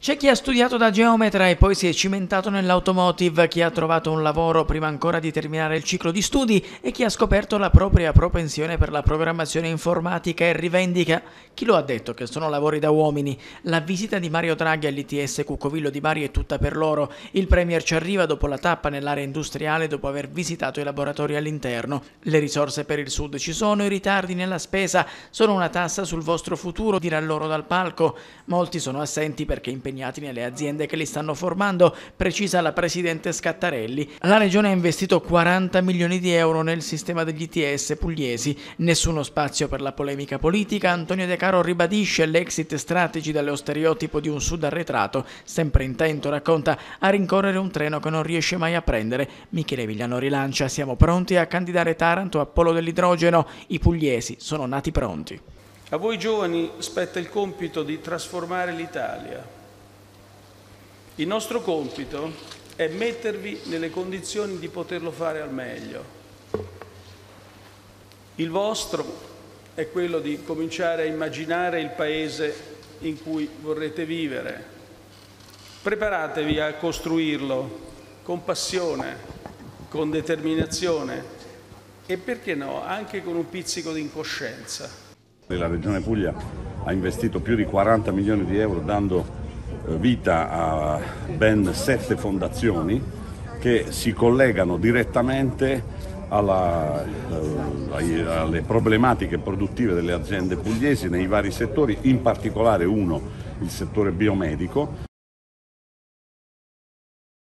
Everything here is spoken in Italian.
C'è chi ha studiato da geometra e poi si è cimentato nell'automotive, chi ha trovato un lavoro prima ancora di terminare il ciclo di studi e chi ha scoperto la propria propensione per la programmazione informatica e rivendica. Chi lo ha detto che sono lavori da uomini? La visita di Mario Draghi all'ITS Cuccovillo di Bari è tutta per loro. Il Premier ci arriva dopo la tappa nell'area industriale dopo aver visitato i laboratori all'interno. Le risorse per il Sud ci sono, i ritardi nella spesa sono una tassa sul vostro futuro, dirà loro dal palco. Molti sono assenti perché impegnati impegnati nelle aziende che li stanno formando, precisa la Presidente Scattarelli. La Regione ha investito 40 milioni di euro nel sistema degli ITS pugliesi. Nessuno spazio per la polemica politica. Antonio De Caro ribadisce l'exit strategy dallo stereotipo di un sud arretrato, sempre intento, racconta, a rincorrere un treno che non riesce mai a prendere. Michele Vigliano rilancia, siamo pronti a candidare Taranto a polo dell'idrogeno. I pugliesi sono nati pronti. A voi giovani spetta il compito di trasformare l'Italia il nostro compito è mettervi nelle condizioni di poterlo fare al meglio. Il vostro è quello di cominciare a immaginare il paese in cui vorrete vivere. Preparatevi a costruirlo con passione, con determinazione e perché no, anche con un pizzico di incoscienza. La Regione Puglia ha investito più di 40 milioni di euro dando eh, vita a ben sette fondazioni che si collegano direttamente alla, eh, alle problematiche produttive delle aziende pugliesi nei vari settori, in particolare uno, il settore biomedico.